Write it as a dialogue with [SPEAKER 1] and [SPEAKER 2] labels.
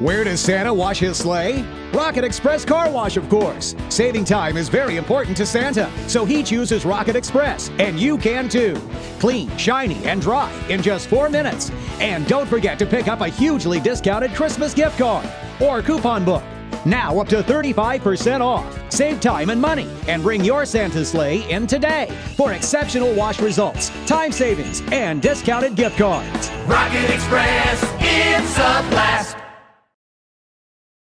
[SPEAKER 1] Where does Santa wash his sleigh? Rocket Express Car Wash, of course. Saving time is very important to Santa, so he chooses Rocket Express, and you can too. Clean, shiny, and dry in just four minutes. And don't forget to pick up a hugely discounted Christmas gift card or coupon book. Now up to 35% off. Save time and money and bring your Santa sleigh in today for exceptional wash results, time savings, and discounted gift cards.
[SPEAKER 2] Rocket Express, it's a.